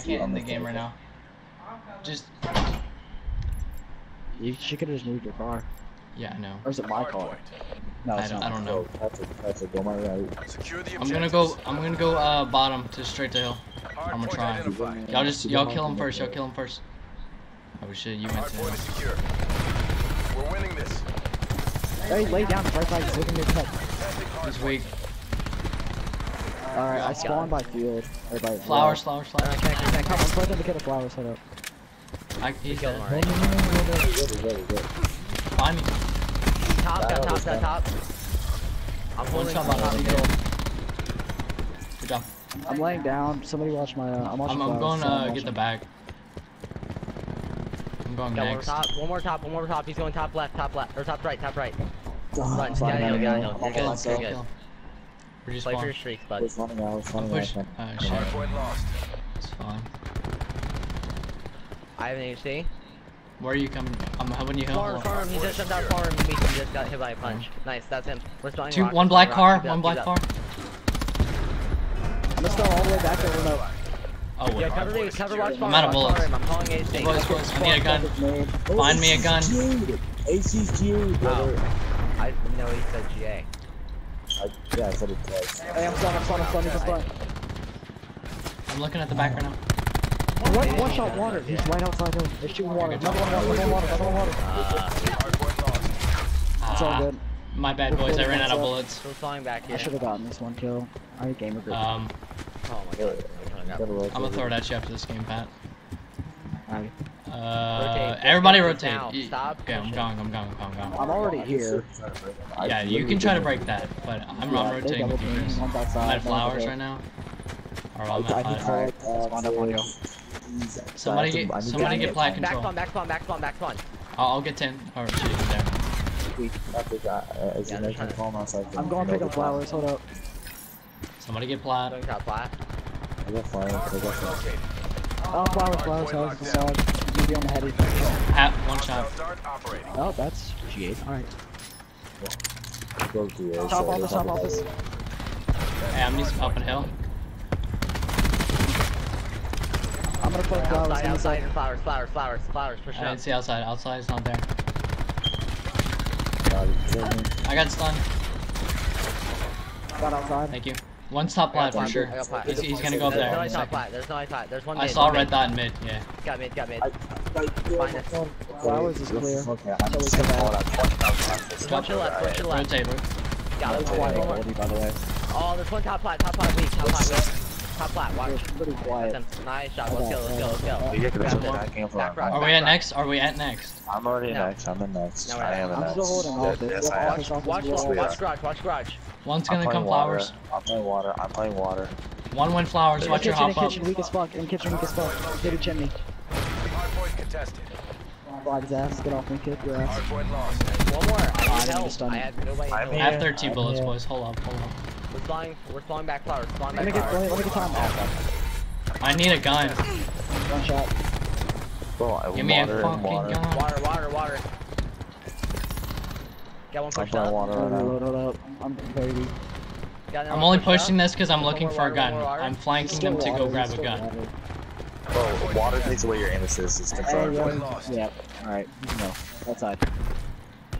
I can't end the game right now. Just You, she could have just moved your car. yeah, I know. Or is it my car? No, I don't- not. I don't know. That's a, that's a go my right. Secure the I'm gonna go. I'm gonna go uh bottom to straight to hill. Hard I'm gonna try. Y'all just y'all kill him first. Y'all kill him first. Oh shit, you went Hard to point hill. We're winning this. Hey, lay down. Right side. He's looking at your cut. Contesting hard He's weak. Alright, I spawned by field. Or by Flowers, flowers, Alright, flowers. can't, can't, come on, put them to get a flower set up. I, he's killed him already. Find me. Top, got top, got top. I'm One holding shot top, bottom. top, Good job. I'm laying down. Somebody watch my. Uh, I'm watching. I'm, I'm flowers, going so uh get the bag. I'm going Got one more next. top, one more top, one more top. He's going top left, top left, or top right, top right. Oh, Run, I'm get out of here, get out out. of You're here. good. You're Let's good, go. you're good. Kill. Play for your streaks, bud. It's running out. It's I'm running out. push. man. Oh, Hard shit. point lost. It's fine. I have an HC. Where are you coming? I'm helping you Farm, hill. farm, he just jumped out farm. He he just got hit by a punch. Nice, that's him. We're spawning Two, rock, one black spawning car, rock. One black car. I'm gonna start all the way back there. No. Oh, Yeah, wait. cover me, cover watch farm. I'm out of bullets. farm, I'm calling HC. Boys, boys, I need a gun. Oh, Find me a gun. ACG, brother. I know he said GA. I, yeah, I said it twice. Hey, I'm stunned. I'm stunned. I'm stunned. He's stunned. I'm looking at the back right now. One, one shot water. He's right outside him. They're shooting water. Another one. Another one. Water. Another one. Water. Uh, Hard point lost. It's all good. My bad, boys. I ran out of bullets. we're spawning back here. I should have gotten this one kill. I had gamer grip. Um, Oh my god. I'm I'm gonna throw it at you after this game, Pat. Alright. Uh, Rotate. everybody rotate. now. Stop Okay, I'm pushing. going. I'm going. I'm going. I'm going. I'm already here. Yeah, you can try to break that, but I'm, I'm rotating with you guys. One's outside. I'm at one's flowers over right now. Or I, I'm I at need five. to uh, up on you. Somebody get, somebody get plat Back control. spawn, back spawn, back spawn, back spawn. I'll, I'll get 10. Or shit, he's there. Yeah, they're trying to- I'm going to pick up flowers. Hold up. Somebody get plat. Going top flat. I got flowers. I got flowers. Located. Oh, flowers, flowers, flowers. Facade. You be on the heady. Hat, one shot. Hostile dart operating. Oh, that's G8. Alright. Go. Top office, top office. Hey, I'm just up in hill. I'm gonna put flowers Outside, in outside, side. flowers, flowers, flowers, flowers. Push I it up. didn't see outside. Outside is not there. God, you killed me. I got stunned. Got outside. Thank you. One's top plat for sure. I got plat. He's, he's gonna go up There's there. no in a top second. There's no top. There's one I mid. saw one red mid. dot in mid. Yeah. Got mid, got mid. I- Find it. Flowers is clear. Okay, I'm just gonna come call out. that. There's one to the left, one to the left. Rotate. bro. Got it. One quiet more. quality, by the way. Oh, there's one top flat, top flat weak, top flat weak. Top flat, watch. Pretty quiet. Nice shot. Let's go, let's go, let's go. Yeah, 'cause that's Got where one. From. Are we at next? Are we at next? I'm already No. next. I'm in next. No, we're I am not. in I'm next. still holding Yes, office. Yes, I am. Office, office, Watch, yes, watch, watch garage, watch garage. One's gonna come flowers. I'm playing water. I'm playing water. One went flowers. Watch your kitchen, hop in up. kitchen, weak as fuck. In kitchen, weak as fuck. Hit a chimney. Hard point contested. Flag his ass. Get off me, kid. Your ass. Hard point lost. One more. I I need didn't help. stun I you. had nobody. I'm help. I have 13 I'm bullets, here. boys. Hold up, hold up. We're flying, we're flying back flowers, flying Let me back get, let me, flowers. let me get time off. I need a gun. One shot. Bro, I Give me a water, fucking water. gun. Water, water, water. Got one I'm pushed up. water right now. Load, load up. I'm very weak. I'm one only pushed up. pushing this because I'm looking more for a gun. one more water. I'm flanking them to go grab a still gun. Water. Bro, water takes away your aim assist. It's Hey, confirmed. yo. Yeah. Alright. No. Outside.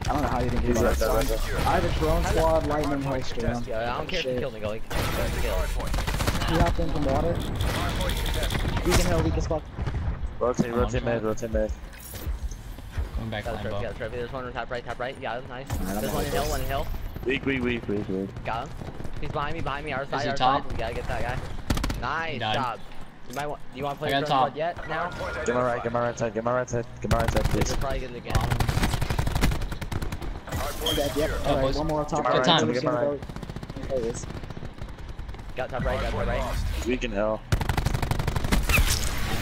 I don't know how you didn't He's get right there, right. I have a drone squad, lightning holster. man. Yeah, I don't care if you Shit. kill me, go. Like, kill. He hopped in from water. Hard point contested. Weak in hell, weak as fuck. Rotate, rotate mid, rotate mid. Going back Got the trophy, got the trophy. There's one on top right, top right. Got it, nice. Alright, There's one in this. hill, one in hill. Weak, weak, weak, weak, weak. Got him. He's behind me, behind me, our side, our top? side. We gotta get that guy. Nice Died. job. You might want. You want to play I drone top. squad yet? Now. Get my right, get my right side, get my right side, get my right side, please. We'll probably get it again. Hard point Dead, yep. Oh, Alright, one more on top. Get my right, Never get my right. There it is. Got top right, got top right. lost. Weak in hell.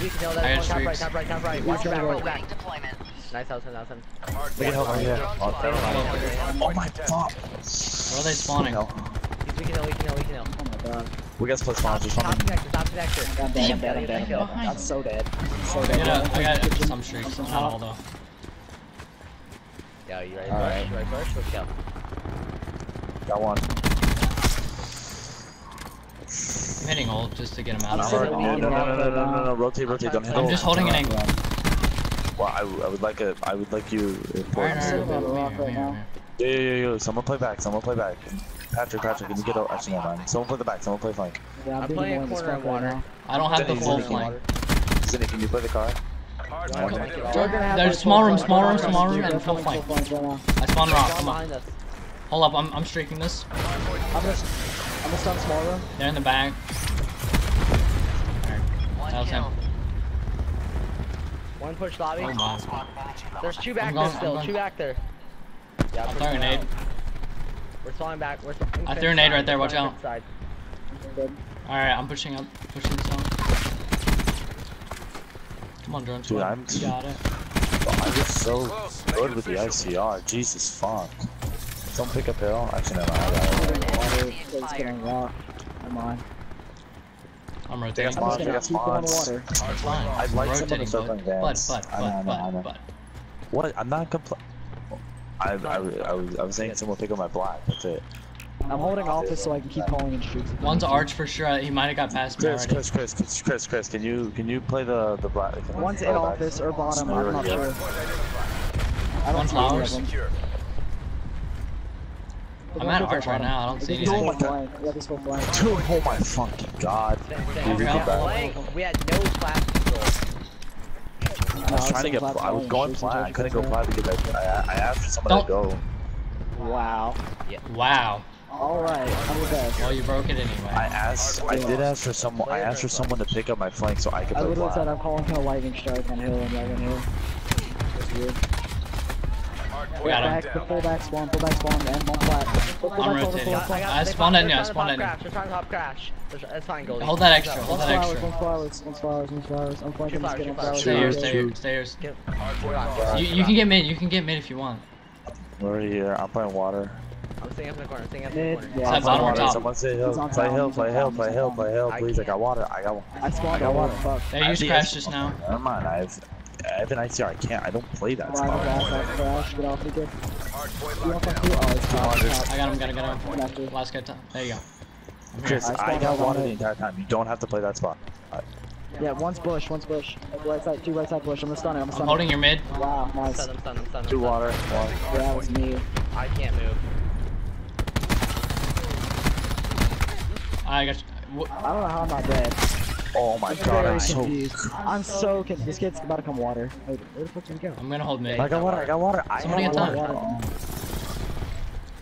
We can know that one top right, top right, top right. Watch your back, watch your back. Awaiting deployment. Nice house, nice house. Hard Weak in hell right here. lost. Oh, never Oh my god. Where are they spawning? No. He's weak in hill, weak in hill, weak. Oh my god. We got split Top, spawns or top something. connector, top connector. I'm dead, I'm dead, I'm dead, I'm Kill. dead. I'm so dead. I'm so I dead. got, I got Kitchen. some streaks. Some Not top. all though. Yo, you ready to Alright. push? You ready to push? Let's go. Got one. I'm hitting ult just to get him out I'm of sitting there. No, on no, no, no, no, no, no, no, rotate, I'm rotate, trying don't to- hit I'm ult. just holding an angle. Well, I, I would like a, I would like you. If Alright, I'm alright, sitting on the alright, rock right alright, now. alright. Yo, yo, yo, yo, someone play back, someone play back. Patrick, Patrick, can you get out? Actually, never mind. Someone play the back, someone play flank. Yeah, I'm, I'm playing more in corner of water. now. I don't have the full flank. Zinni, can you play the car? Hard Come on, point come on. identified. We're gonna have There's small room, small room, small room, and full full flank. flank right now. I spawn rock, Come come on. Hold up, I'm, I'm streaking this. I'm gonna, I'm gonna stun small room. They're in the back. Alright, One that was him. kill. One push lobby. Oh my. There's two back there still. Two back there. Yeah, I'm push throwing a them nade. out. We're falling back. We're I threw a nade right there, watch out. Side. Alright, I'm pushing up, pushing this. Come on, drone Dude. I'm- You got it. I'm just so Close. good with the. ICR. Jesus fuck. Someone pick up arrow. Actually, never mind. I got it. Water, it's getting rock. Come on. I'm Take rotating. a I'm just gonna keep going to spawns. water. Fine. I'd like someone to rotating, start bud. playing Bud, Vans. bud, I know, I bud, know, I know. bud, bud. What? I'm not compl- I, I, I, was, I was saying someone pick up my black. That's it. I'm holding office so I can keep calling in streaks. One's arch for sure. He might have got past me Chris, already. Chris, Chris, Chris, Chris, Chris, can you can you play the the black? Can One's in office or bottom. I'm not sure. Point. I don't One see any flowers. Secure. I'm at at arch right now. I don't see This is full anything. flank. Yeah, this full flank. Dude, oh my fucking god. Same, same. Can you We read got the back? flank. We had no flash control. I was trying to get. I was going flat. I couldn't go flat because I, I, I asked for someone to go. Wow. Wow. All right, I'm the best. Well, you broke it anyway. I anyway. asked. I did ask for someone. I asked for someone to pick up my flank so I could I play literally said. I'm calling for a lightning strike on hill and right on hill. That's weird. Hard point Got him. Back, the down. back spawn, full back spawn, and one flat. Full I'm back, rotating. back, full I back. I spawned pop- in, they're yeah, I spawned pop in. Crash. They're trying to pop crash. That's- That's fine, Goldy. Hold that extra, hold that extra. one flowers, one flowers, one flowers. I'm flanking this flowers, kid two on flowers. flowers. Stay here, Shoot, stay here, stay here. Get- Hard point Relax. lost. You, you can get mid, you can get mid if you want. We're here. I'm playing water. I'm staying up in the corner. Staying up in Mid, the corner. yeah. Is that bottom or top? Someone say He's hill. Play top, hill. Play on hill. Play he's hill. Play hill. Please, I got water. I got. I I spawned got water. water. Fuck. They used Actually, crash just now. Never mind. I've. I have an ICR. I can't. I don't play that Ryan, spot. back, back, crash. Get off the good. Hard point You want locked some down. food? Oh, it's top, Water. top. I got him, got him, got him. Last guy time. There you go. Chris, I I got out water the entire time. You don't have to play that spot. Uh, yeah, one's bush, one's bush. Right side, two right side bush. I'm gonna stun it. I'm gonna I'm stun it. holding your mid. Wow, nice. Stun him, stun him, stun him, Two stun him. water. One. Yeah, that was me. I can't move. I got. You. I don't know how I'm not dead. Oh my I'm god, I'm so. confused. I'm so confused. This kid's about to come water. Wait, where the fuck did he go? I'm gonna hold mid. I got water. I got water. I Somebody have get water.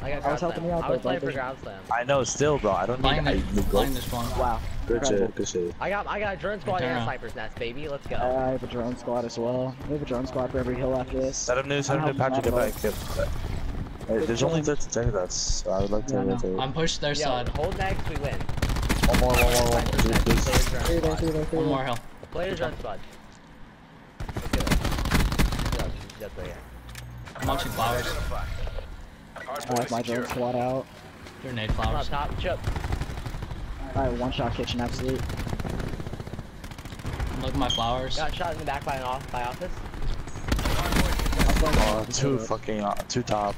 I got I was helping slam. you out I was playing for ground slam. I know. Still, bro. I don't need. Flying I, the, go. flying the spawn. Wow. Good incredible. shit. Good shit. I got I got a drone squad Turn and a sniper's nest, baby. Let's go. Uh, I have a drone squad as well. We have a drone squad for every hill after this. Set up new. Set up new. Patrick, get back. Get, Hey, there's only 13 seconds left. So I would like to. Yeah, no. I'm pushed their Yo, side. hold next, we win. One more. One more. One more. Sniper's Dude, nest, please. player's Three drone there, squad. three there, three One there. more hill. Player's drone squad. Let's get it. Yeah, That's right here. I'm launching flowers. Identified. I have my drone squad out. Grenade Come on, flowers. top, chip. Alright, one shot kitchen, absolute. Look at my flowers. Got shot in the back by an off by office. Oh, two fucking. Uh, two top.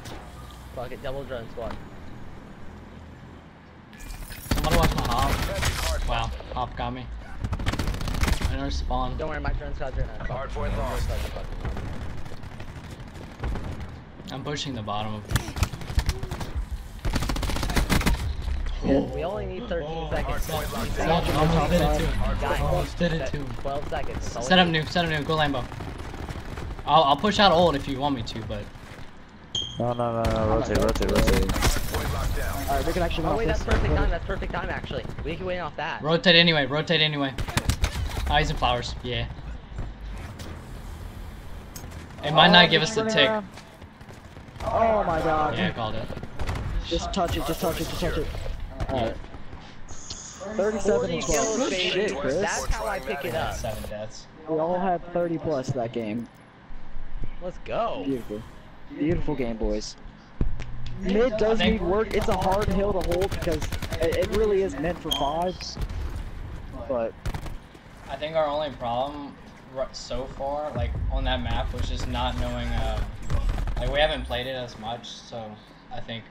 Fuck it, double drone squad. Somebody watch my hop. Heavy hard point. Wow, hop got me. I never spawned. Don't worry, my drone squad's right now. Hard point lost. I'm pushing the bottom of. We only need 13 seconds. point locked Set almost did it too. Guys, Almost did it set- too. 12 seconds. That's Set up need. new, set up new. Go Lambo. I'll, I'll push out old if you want me to, but No, no, no, no. Rotate, rotate, rotate. Point locked down. Alright, we can actually Oh knock wait, that's perfect time. That's perfect time actually. We can win off that. rotate anyway. Rotate anyway. Eyes and flowers. Yeah. It might not give us the tick. around. Oh my god. Yeah, I called it. Just touch it, just touch it, just touch it. Yeah. Alright. 37 40 and 12. kills, Good shit, Chris. That's how I pick it up. Seven deaths. We all had 30 plus that game. Let's go. Beautiful. Beautiful game, boys. Mid does need work. It's a hard hill to hold because it, it really is meant for fives. But I think our only problem so far, like on that map, was just not knowing. Uh, like we haven't played it as much, so I think